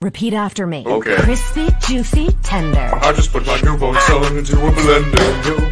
Repeat after me. Okay. Crispy, juicy, tender. I just put my new bone son ah. into a blender.